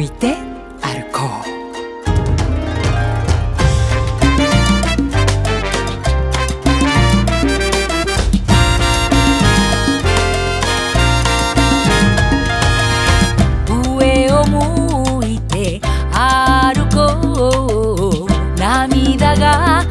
向いて歩こう。涙が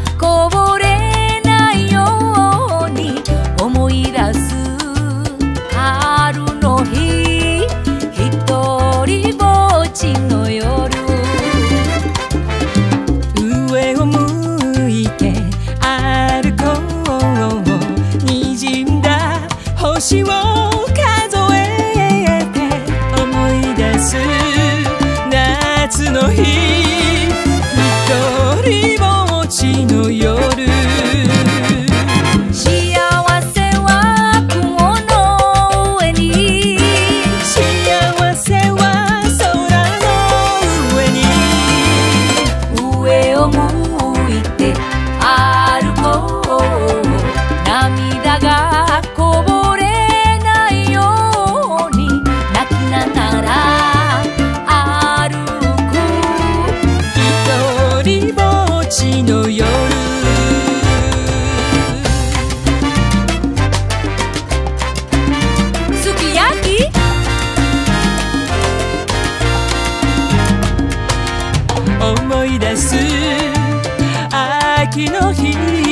奇の日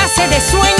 clase de sueño.